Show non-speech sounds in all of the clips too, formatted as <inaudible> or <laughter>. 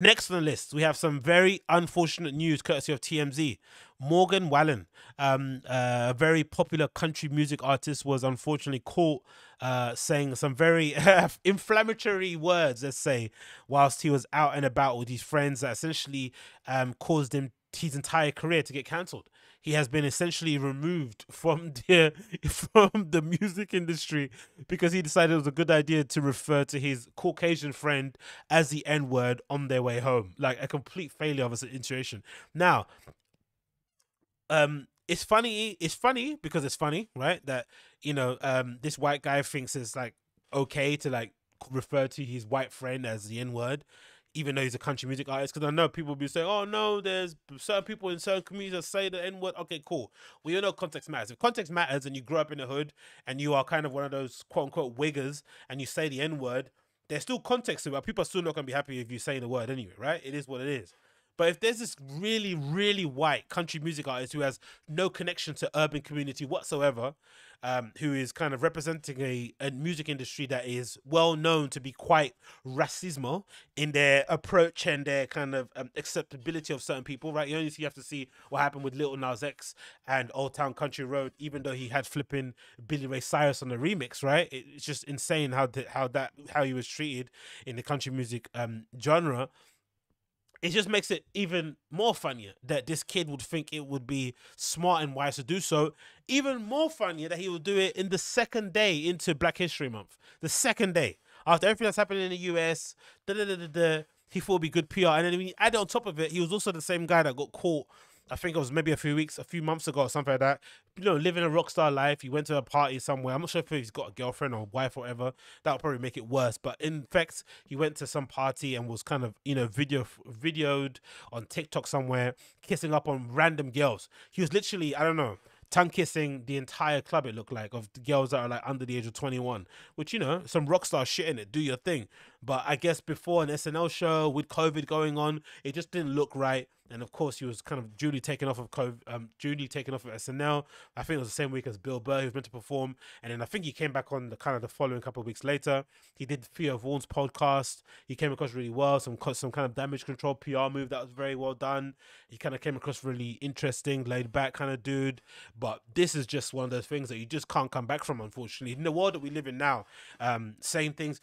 Next on the list, we have some very unfortunate news courtesy of TMZ. Morgan Wallen, um, uh, a very popular country music artist, was unfortunately caught uh, saying some very <laughs> inflammatory words, let's say, whilst he was out and about with his friends that essentially um, caused him his entire career to get cancelled he has been essentially removed from <laughs> the from the music industry because he decided it was a good idea to refer to his Caucasian friend as the N word on their way home. Like a complete failure of a situation. Now, um, it's funny. It's funny because it's funny, right? That you know, um, this white guy thinks it's like okay to like refer to his white friend as the N word even though he's a country music artist. Because I know people will be saying, "Oh no, there's certain people in certain communities that say the N word." Okay, cool. We all know context matters. If context matters, and you grew up in the hood, and you are kind of one of those quote unquote wiggers, and you say the N word, there's still context to it. People are still not gonna be happy if you say the word anyway, right? It is what it is. But if there's this really, really white country music artist who has no connection to urban community whatsoever, um, who is kind of representing a, a music industry that is well known to be quite racismo in their approach and their kind of um, acceptability of certain people, right? You only you have to see what happened with Little Nas X and Old Town Country Road, even though he had flipping Billy Ray Cyrus on the remix, right? It's just insane how the, how that how he was treated in the country music um, genre it just makes it even more funnier that this kid would think it would be smart and wise to do so. Even more funnier that he would do it in the second day into Black History Month. The second day. After everything that's happening in the US, da da da da da, he thought it'd be good PR. And then when you add it on top of it, he was also the same guy that got caught I think it was maybe a few weeks, a few months ago or something like that. You know, living a rock star life. He went to a party somewhere. I'm not sure if he's got a girlfriend or wife or whatever. That would probably make it worse. But in fact, he went to some party and was kind of, you know, video videoed on TikTok somewhere, kissing up on random girls. He was literally, I don't know, tongue kissing the entire club. It looked like of girls that are like under the age of twenty one, which you know some rock star shit in it. Do your thing, but I guess before an SNL show with COVID going on, it just didn't look right. And of course, he was kind of duly taken off of COVID, um, duly taken off of SNL. I think it was the same week as Bill Burr, who was meant to perform. And then I think he came back on the kind of the following couple of weeks later. He did Theo Von's podcast. He came across really well. Some some kind of damage control PR move that was very well done. He kind of came across really interesting, laid back kind of dude. But this is just one of those things that you just can't come back from, unfortunately. In the world that we live in now, um, saying things.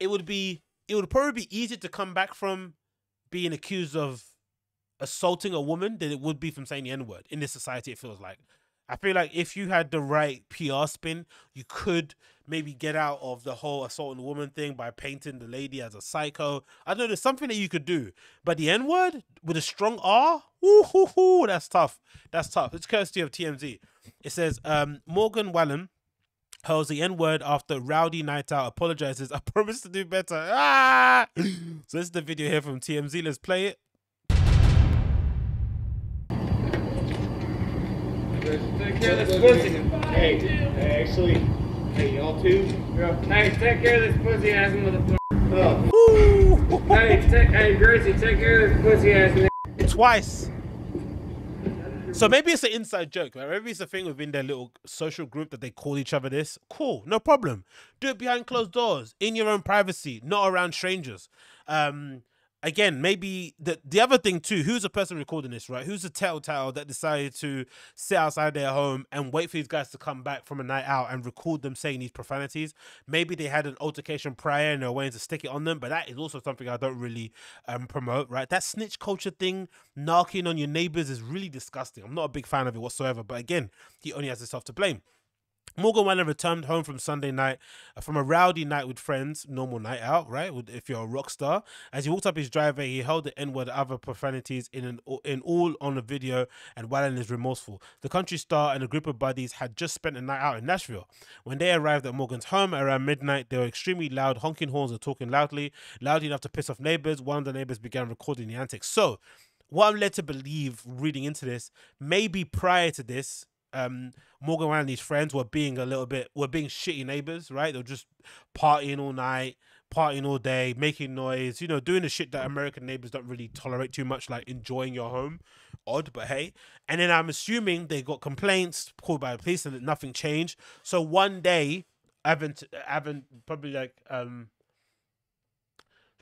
It would be it would probably be easier to come back from being accused of assaulting a woman than it would be from saying the N word in this society. It feels like. I feel like if you had the right PR spin, you could maybe get out of the whole assaulting a woman thing by painting the lady as a psycho. I know, there's something that you could do. But the N word with a strong R, hoo, that's tough. That's tough. It's courtesy of TMZ. It says um, Morgan Wallen hurls the N word after Rowdy Night Out apologizes. <laughs> I promise to do better. Ah! <gasps> So this is the video here from TMZ. Let's play it. Take care of this pussy. Hey, hey, actually, hey, y'all too. Hey, take care of this pussy ass motherfucker. Oh. hey, take, hey, Gracie, take care of this pussy ass. Twice. So maybe it's an inside joke, right? Maybe it's a thing within their little social group that they call each other this. Cool, no problem. Do it behind closed doors, in your own privacy, not around strangers. Um, again, maybe the the other thing too, who's the person recording this, right? Who's the telltale that decided to sit outside their home and wait for these guys to come back from a night out and record them saying these profanities? Maybe they had an altercation prior and they're waiting to stick it on them, but that is also something I don't really um, promote, right? That snitch culture thing, knocking on your neighbors is really disgusting. I'm not a big fan of it whatsoever, but again, he only has himself to blame. Morgan Wallen returned home from Sunday night uh, from a rowdy night with friends, normal night out, right? If you're a rock star, as he walked up his driveway, he held the N word, other profanities in an in all on the video, and Wallen is remorseful. The country star and a group of buddies had just spent a night out in Nashville. When they arrived at Morgan's home around midnight, they were extremely loud, honking horns and talking loudly, loud enough to piss off neighbors. One of the neighbors began recording the antics. So, what I'm led to believe, reading into this, maybe prior to this, um, Morgan Wallen and his friends were being a little bit were being shitty neighbors, right? They're just partying all night, partying all day, making noise, you know, doing the shit that American neighbors don't really tolerate too much, like enjoying your home. Odd, but hey. And then I'm assuming they got complaints called by the police and nothing changed. So one day, haven't haven't probably like um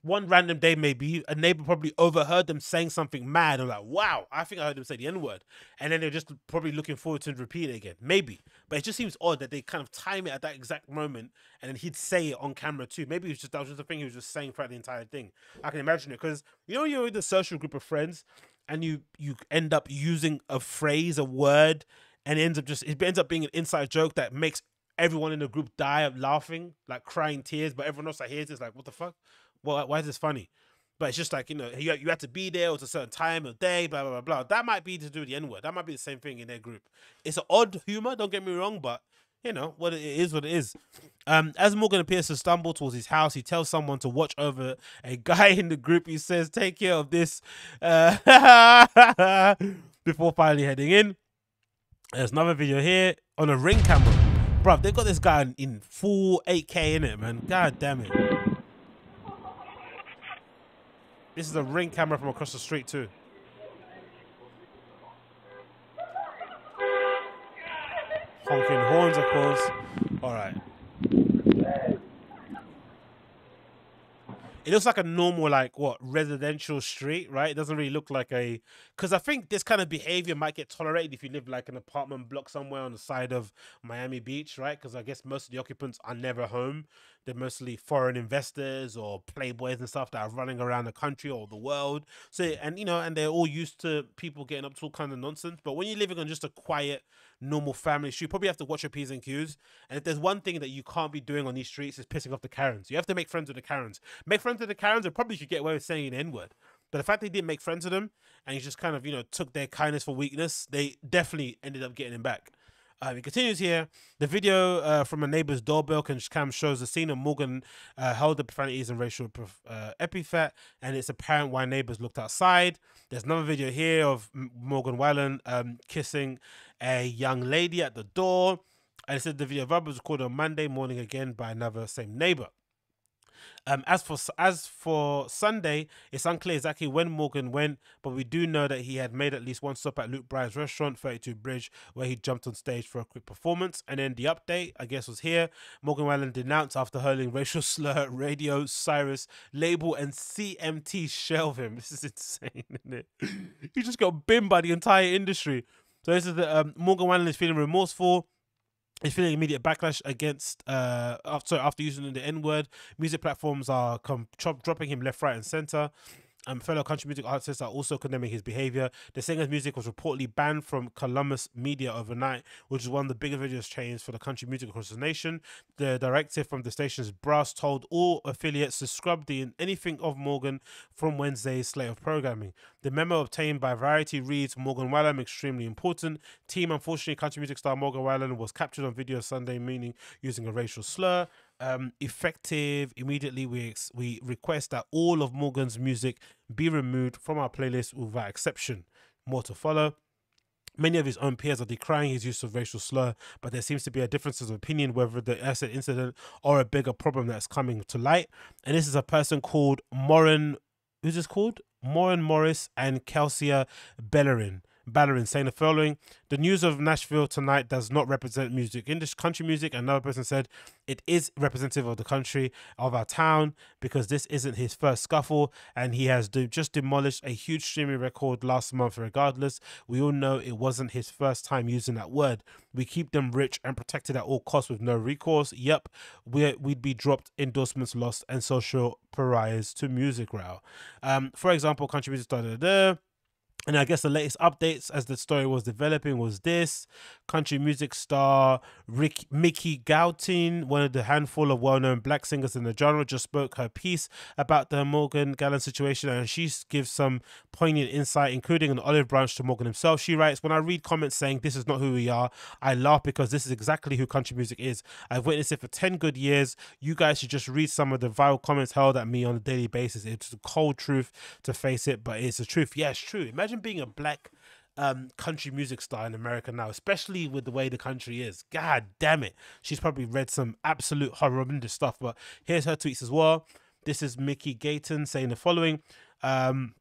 one random day, maybe a neighbor probably overheard them saying something mad. and like, wow, I think I heard them say the N word. And then they're just probably looking forward to repeat it again. Maybe. But it just seems odd that they kind of time it at that exact moment and then he'd say it on camera too. Maybe it was just that was just the thing he was just saying throughout the entire thing. I can imagine it because you know you're with a social group of friends and you you end up using a phrase, a word, and ends up just it ends up being an inside joke that makes everyone in the group die of laughing, like crying tears, but everyone else that hears is like, what the fuck? Well, why is this funny? But it's just like, you know, you, you have to be there at a certain time of day, blah, blah, blah, blah. That might be to do with the N word. That might be the same thing in their group. It's an odd humor, don't get me wrong, but you know what it is what it is um as morgan appears to stumble towards his house he tells someone to watch over a guy in the group he says take care of this uh <laughs> before finally heading in there's another video here on a ring camera Bruv, they've got this guy in full 8K in it, man. God damn it. This is a ring camera from across the street, too. Honking horns, of course. All right. It looks like a normal, like what residential street, right? It doesn't really look like a because I think this kind of behavior might get tolerated if you live like an apartment block somewhere on the side of Miami Beach, right? Because I guess most of the occupants are never home. They're mostly foreign investors or playboys and stuff that are running around the country or the world. So mm. and you know, and they're all used to people getting up to all kind of nonsense. But when you're living on just a quiet, normal family street, you probably have to watch your P's and Q's. And if there's one thing that you can't be doing on these streets is pissing off the Karens. You have to make friends with the Karens. Make friends with the Karens, and probably should get away with saying an N-word. But the fact they didn't make friends with them and he just kind of, you know, took their kindness for weakness, they definitely ended up getting him back. Um, he continues here. The video uh, from a neighbor's doorbell cam shows the scene of Morgan uh, held the profanities and racial uh, epithet, and it's apparent why neighbors looked outside. There's another video here of Morgan Wallen um, kissing a young lady at the door. And it said the video of was recorded on Monday morning again by another same neighbor. Um, as for as for Sunday, it's unclear exactly when Morgan went, but we do know that he had made at least one stop at Luke Bryan's restaurant, 32 Bridge, where he jumped on stage for a quick performance. And then the update, I guess, was here. Morgan Wallen denounced after hurling racial <laughs> slur, Radio, Sirius, label, and CMT shelve him. <laughs> This is insane, isn't it? <clears throat> he just got binned by the entire industry. So this is the um, Morgan Wallen is feeling remorseful He's feeling immediate backlash against uh after after using the N word. Music platforms are com- dropping him left, right, and center and fellow country music artists are also condemning his behavior. The singer's music was reportedly banned from Cumulus Media overnight, which is one of the biggest video chains for the country music across the nation. The directive from the station's brass told all affiliates to scrub the anything of Morgan from Wednesday's slate of programming. The memo obtained by Variety reads Morgan Wallen extremely important. Team, unfortunately, country music star Morgan Wallen was captured on video Sunday, meaning using a racial slur um, effective immediately we ex- we request that all of morgan's music be removed from our playlist without exception more to follow Many of his own peers are decrying his use of racial slur, but there seems to be a difference of opinion whether the asset incident or a bigger problem that's coming to light. And this is a person called Maren, who's this called? Maren Morris and Kelsea Bellerin. Ballerin saying the following The news of Nashville tonight does not represent music, English country music. Another person said it is representative of the country, of our town, because this isn't his first scuffle and he has just demolished a huge streaming record last month, regardless. We all know it wasn't his first time using that word. We keep them rich and protected at all costs with no recourse. Yep, we we'd be dropped, endorsements lost, and social pariahs to music row. Um, for example, country music. Da, da, da, and I guess the latest updates as the story was developing was this country music star Rick Mickey Guyton, one of the handful of well-known black singers in the genre, just spoke her piece about the Morgan Wallen situation, and she gives some poignant insight, including an olive branch to Morgan himself. She writes, "When I read comments saying this is not who we are, I laugh because this is exactly who country music is. I've witnessed it for ten good years. You guys should just read some of the vile comments hurled at me on a daily basis. It's the cold truth to face it, but it's the truth. Yes, yeah, true. Imagine." imagine being a black um, country music star in America now, especially with the way the country is. God damn it. She's probably read some absolute horrendous stuff. But here's her tweets as well. This is Mickey Guyton saying the following. Um,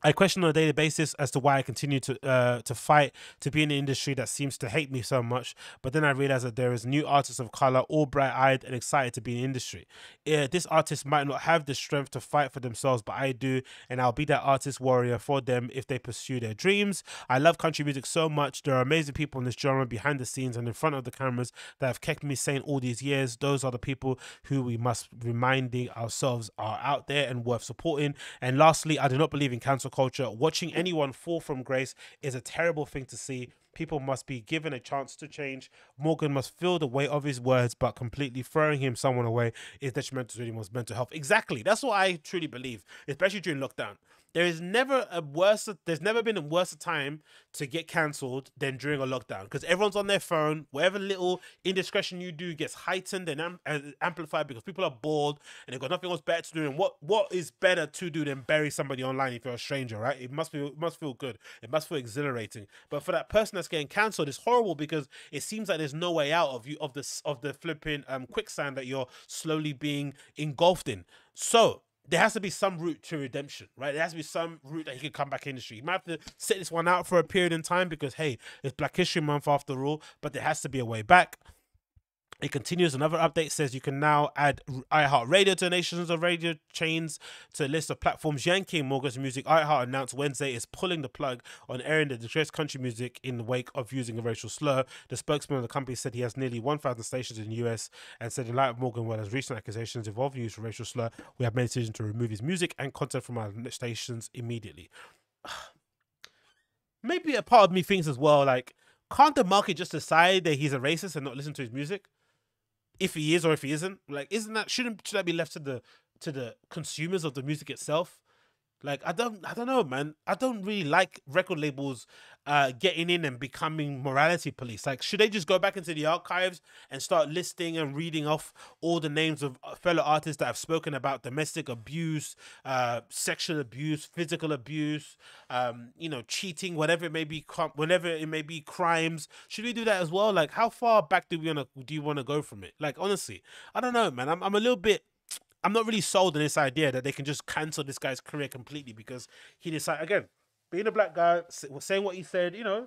I question on a daily basis as to why I continue to uh, to fight to be in the industry that seems to hate me so much. But then I realize that there is new artists of color, all bright eyed and excited to be in the industry. Yeah, this artist might not have the strength to fight for themselves, but I do, and I'll be that artist warrior for them if they pursue their dreams. I love country music so much. There are amazing people in this genre behind the scenes and in front of the cameras that have kept me sane all these years. Those are the people who we must reminding ourselves are out there and worth supporting. And lastly, I do not believe in cancel culture. Watching anyone fall from grace is a terrible thing to see. People must be given a chance to change. Morgan must feel the weight of his words, but completely throwing him someone away is detrimental to anyone's mental health. Exactly. That's what I truly believe, especially during lockdown. There is never a worse. There's never been a worse time to get cancelled than during a lockdown because everyone's on their phone. Whatever little indiscretion you do gets heightened and am- amplified because people are bored and they've got nothing else better to do. And what what is better to do than bury somebody online if you're a stranger, right? It must be it must feel good. It must feel exhilarating. But for that person that's getting cancelled, it's horrible because it seems like there's no way out of you of this of the flipping um quicksand that you're slowly being engulfed in. So there has to be some route to redemption, right? There has to be some route that he can come back in. He might have to sit this one out for a period in time because hey, it's Black History Month after all, but there has to be a way back. It continues. Another update says you can now add iHeartRadio donations of radio chains to a list of platforms. Yankee Morgan's Music iHeart announced Wednesday is pulling the plug on airing the distressed country music in the wake of using a racial slur. The spokesman of the company said he has nearly 1,000 stations in the US and said in light of Morgan Wallen's recent accusations involving use of racial slur, we have made a decision to remove his music and content from our stations immediately. <sighs> Maybe a part of me thinks as well, like, can't the market just decide that he's a racist and not listen to his music? If he is or if he isn't. Like, isn't that shouldn't should that be left to the to the consumers of the music itself? Like, I don't I don't know, man. I don't really like record labels uh getting in and becoming morality police. Like, should they just go back into the archives and start listing and reading off all the names of uh, fellow artists that have spoken about domestic abuse, uh, sexual abuse, physical abuse, um, you know, cheating, whatever it may be, whenever it may be crimes. Should we do that as well? Like, how far back do we wanna do you want to go from it? Like, honestly, I don't know, man. I'm I'm a little bit I'm not really sold on this idea that they can just cancel this guy's career completely because he decided again being a black guy saying what he said you know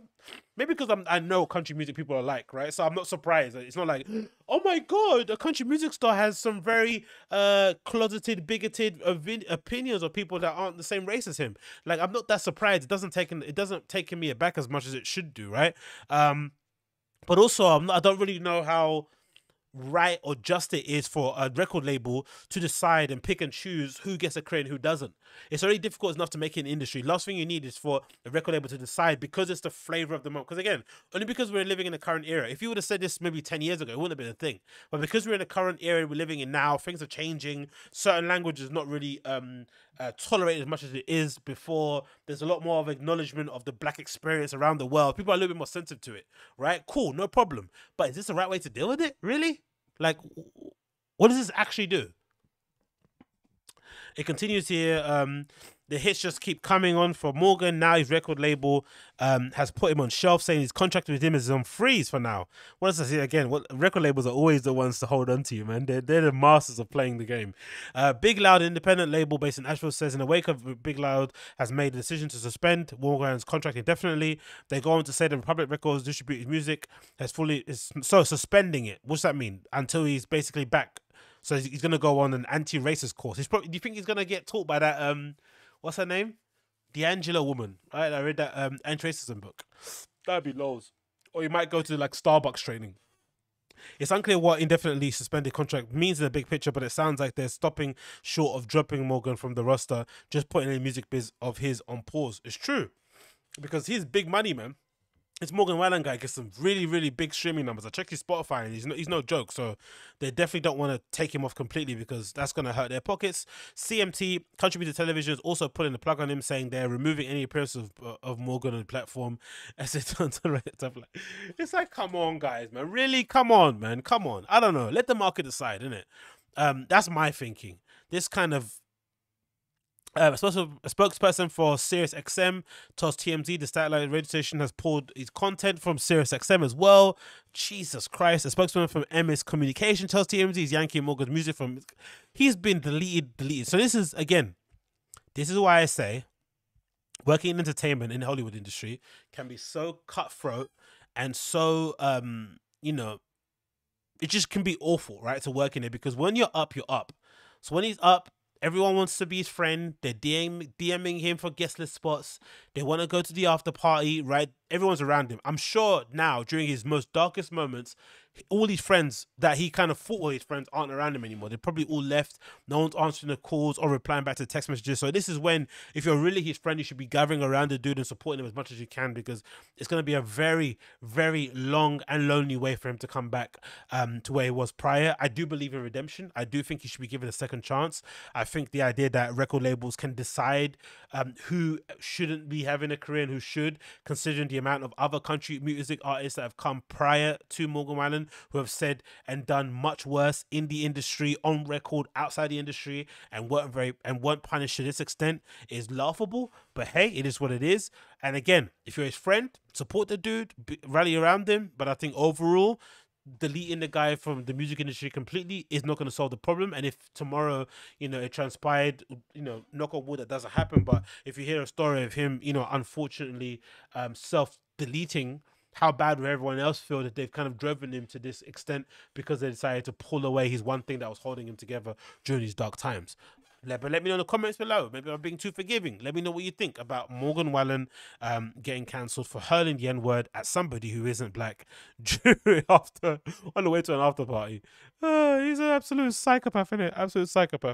maybe because I'm, i know country music people are like right? So i'm not surprised. It's not like <gasps> oh my god a country music star has some very uh closeted bigoted opinions of people that aren't the same race as him. Like i'm not that surprised. It doesn't take it doesn't take me aback as much as it should do right? Um but also i'm not i don't really know how right or just it is for a record label to decide and pick and choose who gets a credit and who doesn't. It's already difficult enough to make an industry. Last thing you need is for a record label to decide because it's the flavor of the moment. Because again, only because we're living in the current era. If you would have said this maybe 10 years ago, it wouldn't have been a thing. But because we're in the current era we're living in now, things are changing. Certain language is not really um, uh, tolerated as much as it is before. There's a lot more of acknowledgement of the black experience around the world. People are a little bit more sensitive to it, right? Cool, no problem. But is this the right way to deal with it? Really? Like, what does this actually do? It continues here. Um, the hits just keep coming on for Morgan. Now his record label um, has put him on shelf, saying his contract with him is on freeze for now. What does I say again? What record labels are always the ones to hold on to you, man. They're, they're the masters of playing the game. Uh, Big Loud, independent label based in Nashville, says in the wake of Big Loud has made a decision to suspend Morgan's contract indefinitely. They go on to say that Republic Records distributes music has fully is so suspending it. What's that mean? Until he's basically back. So he's, he's gonna go on an anti-racist course. He's probably. Do you think he's gonna get taught by that? Um, what's her name? DiAngelo woman. Right, I read that um anti-racism book. That'd be lows. Or you might go to like Starbucks training. It's unclear what indefinitely suspended contract means in the big picture, but it sounds like they're stopping short of dropping Morgan from the roster, just putting a music biz of his on pause. It's true. Because he's big money, man this Morgan Wallen guy gets some really, really big streaming numbers. I checked his Spotify and he's no, he's no joke. So they definitely don't want to take him off completely because that's going to hurt their pockets. CMT, Country Music Television, is also putting the plug on him, saying they're removing any appearance of, uh, of Morgan on the platform <laughs> as it turns stuff like. It's like, come on, guys, man, really, come on, man, come on. I don't know. Let the market decide, innit? Um, that's my thinking. This kind of uh, a, spokesperson for SiriusXM tells TMZ the satellite radio station has pulled its content from SiriusXM as well. Jesus Christ. A spokesman from MS Communication tells TMZ he's Yankee Morgan's music from. He's been deleted, deleted. So this is, again, this is why I say working in entertainment in the Hollywood industry can be so cutthroat and so um you know it just can be awful, right? To work in it because when you're up, you're up. So when he's up, everyone wants to be his friend. They're DM, DMing him for guest list spots. They want to go to the after party, right? Everyone's around him. I'm sure now, during his most darkest moments, all these friends that he kind of thought were his friends aren't around him anymore. They're probably all left. No one's answering the calls or replying back to text messages. So this is when, if you're really his friend, you should be gathering around the dude and supporting him as much as you can because it's going to be a very, very long and lonely way for him to come back um, to where he was prior. I do believe in redemption. I do think he should be given a second chance. I think the idea that record labels can decide um, who shouldn't be having a career and who should, considering the amount of other country music artists that have come prior to Morgan Wallen who have said and done much worse in the industry, on record, outside the industry, and weren't very and weren't punished to this extent is laughable. But hey, it is what it is. And again, if you're his friend, support the dude, rally around him. But I think overall, deleting the guy from the music industry completely is not going to solve the problem. And if tomorrow, you know, it transpired, you know, knock on wood, that doesn't happen. But if you hear a story of him, you know, unfortunately, um, self deleting how bad will everyone else feel that they've kind of driven him to this extent because they decided to pull away his one thing that was holding him together during these dark times. Let, but let me know in the comments below. Maybe I'm being too forgiving. Let me know what you think about Morgan Wallen um, getting cancelled for hurling the N word at somebody who isn't black <laughs> during after on the way to an after party. Uh, <sighs> he's an absolute psychopath, isn't it? Absolute psychopath.